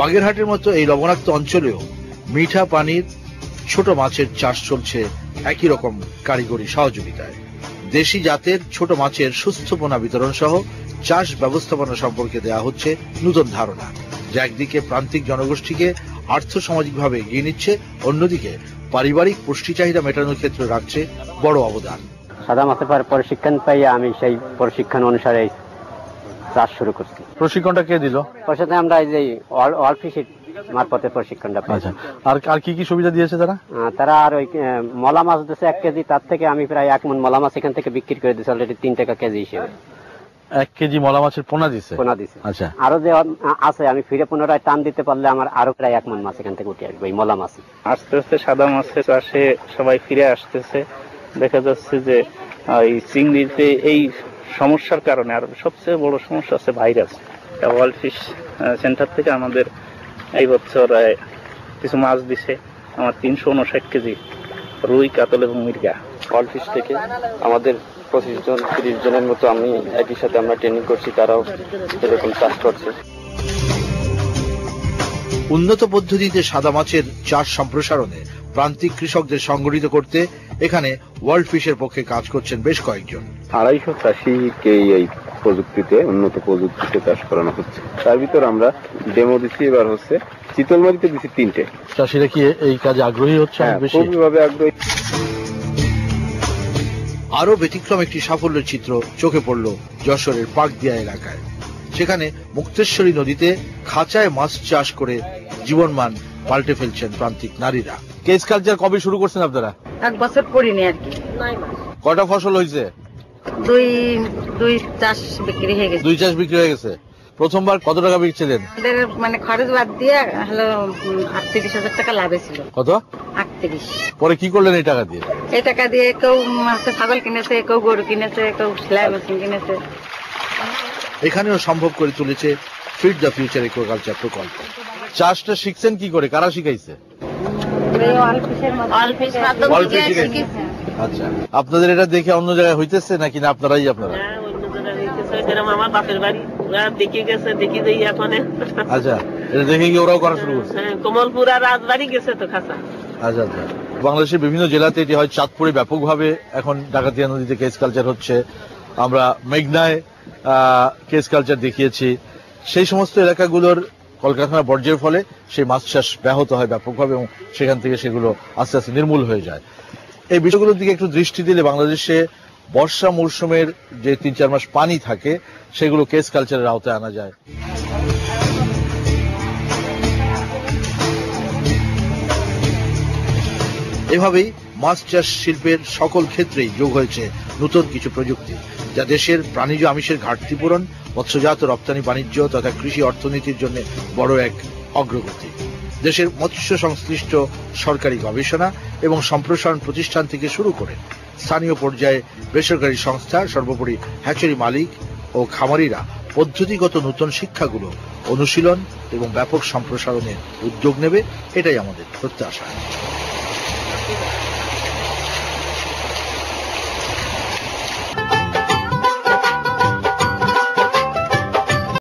বাগেরহাটের মতো এই লবণাক্ত অঞ্চলেও মিঠা পানির ছোট মাছের চাষ চলছে একই রকম কারিগরি সহযোগিতায়। দেশি জাতের ছোট মাছের সুস্থপনা বিতরণ সহ চাষ ব্যবস্থাপনা সম্পর্কে দেয়া হচ্ছে নতুন ধারণা, যা একদিকে প্রান্তিক জনগোষ্ঠীকে আর্থ সামাজিকভাবে এগিয়ে নিচ্ছে, অন্যদিকে পারিবারিক পুষ্টি চাহিদা মেটানোর ক্ষেত্রে রাখছে বড় অবদান। সাদা মাছের পর প্রশিক্ষণ পাইয়া আমি সেই প্রশিক্ষণ অনুসারে চাষ শুরু করছি। প্রশিক্ষণটা কে দিল? ওর সাথে আমরা এই যে অল ফিশির মারফতে প্রশিক্ষণটা পাই। আচ্ছা। আর আর কি কি সুবিধা দিয়েছে তারা? তারা আর ওই মলা মাছ দিচ্ছে এক কেজি তার থেকে আমি প্রায় এক মন মলা মাছ এখান থেকে বিক্রি করে দিচ্ছি অলরেডি তিন টাকা কেজি হিসেবে। এক কেজি মলা মাছের পোনা দিছে? পোনা দিছে। আচ্ছা। আরও যে আছে আমি ফিরে পুনরায় টান দিতে পারলে আমার আরও প্রায় এক মন মাছ এখান থেকে উঠে আসবে এই মলা মাছ। আস্তে আস্তে সাদা মাছের চাষে সবাই ফিরে আসতেছে। দেখা যাচ্ছে যে এই চিংড়িতে এই সমস্যার কারণে আর সবচেয়ে বড় সমস্যা হচ্ছে ভাইরাস। ওয়ার্ল্ড ফিশ সেন্টার থেকে আমাদের এই বছর কিছু মাছ দিছে আমার তিনশো উনষাট কেজি রুই কাতল এবং মির্গা। ওয়ার্ল্ড ফিশ থেকে আমাদের পঁচিশ জন তিরিশ জনের মতো আমি একই সাথে আমরা ট্রেনিং করছি তারাও এরকম চাষ করছে। উন্নত পদ্ধতিতে সাদা মাছের চাষ সম্প্রসারণে প্রান্তিক কৃষকদের সংগঠিত করতে এখানে ওয়ার্ল্ড ফিশের পক্ষে কাজ করছেন বেশ কয়েকজন। আড়াইশো চাষিকে এই প্রযুক্তিতে উন্নত প্রযুক্তিতে চাষ করানো হচ্ছে। তার ভিতর আমরা ডেমো দিচ্ছি এবার হচ্ছে চিতল মাটিতে দিচ্ছি তিনটে। চাষিরা কি এই কাজে আগ্রহী হচ্ছে হ্যাঁ খুবইভাবে আগ্রহী। আরও ব্যতিক্রম একটি সাফল্যের চিত্র চোখে পড়ল যশোরের পাকদিয়া এলাকায়। সেখানে মুক্তেশ্বরী নদীতে খাঁচায় মাছ চাষ করে জীবনমান পাল্টে ফেলছেন প্রান্তিক নারীরা। কেস কালচার কবে শুরু করছেন আপনারা? এক বছর করিনি আর কি। কয়টা ফসল হয়েছে? দুই দুই চাষ বিক্রি হয়ে গেছে। দুই চাষ বিক্রি হয়ে গেছে। প্রথমবার কত টাকা বিকছিলেন? মানে খরচ বাদ দিয়ে হলো আটত্রিশ হাজার টাকা লাভে ছিল। কত? আটত্রিশ। পরে কি করলেন এই টাকা দিয়ে? এই টাকা দিয়ে কেউ ছাগল কিনেছে কেউ গরু কিনেছে কেউ সেলাই মেশিন কিনেছে। এখানেও সম্ভব করে তুলেছে ফিট দ্য ফিউচার একুয়াকালচার প্রকল্প। চাষটা শিখছেন কি করে? কারা শিখাইছে? অল্প শিখাইছে আচ্ছা। আপনাদের এটা দেখে অন্য জায়গায় হইতেছে নাকি না আপনারাই আপনারা? আমার বাপের বাড়ি। ওরা দেখে গেছে দেখি যাই এখন। আচ্ছা এটা দেখে কি ওরাও করা শুরু করছে। হ্যাঁ, কমলপুর আর রাজবাড়ি গেছে তো খাসা। আচ্ছা আচ্ছা। বাংলাদেশের বিভিন্ন জেলাতে এটি হয় চাঁদপুরে ব্যাপকভাবে। এখন ডাকাতিয়া নদীতে কেস কালচার হচ্ছে। আমরা মেঘনায় কেস কালচার দেখিয়েছি। সেই সমস্ত এলাকাগুলোর কলকারখানা বর্জ্যের ফলে সেই মাছ চাষ ব্যাহত হয় ব্যাপকভাবে এবং সেখান থেকে সেগুলো আস্তে আস্তে নির্মূল হয়ে যায়। এই বিষয়গুলোর দিকে একটু দৃষ্টি দিলে বাংলাদেশে বর্ষা মৌসুমের যে তিন চার মাস পানি থাকে, সেগুলো কেস কালচারের আওতায় আনা যায়। এভাবেই মাছ চাষ শিল্পের সকল ক্ষেত্রেই যোগ হয়েছে নতুন কিছু প্রযুক্তি, যা দেশের প্রাণীজ আমিষের ঘাটতি পূরণ, মৎস্যজাত রপ্তানি বাণিজ্য তথা কৃষি অর্থনীতির জন্য বড় এক অগ্রগতি। দেশের মৎস্য সংশ্লিষ্ট সরকারি গবেষণা এবং সম্প্রসারণ প্রতিষ্ঠান থেকে শুরু করে স্থানীয় পর্যায়ে বেসরকারি সংস্থা, সর্বোপরি হ্যাচারি মালিক ও খামারিরা পদ্ধতিগত নতুন শিক্ষাগুলো অনুশীলন এবং ব্যাপক সম্প্রসারণের উদ্যোগ নেবে, এটাই আমাদের প্রত্যাশা।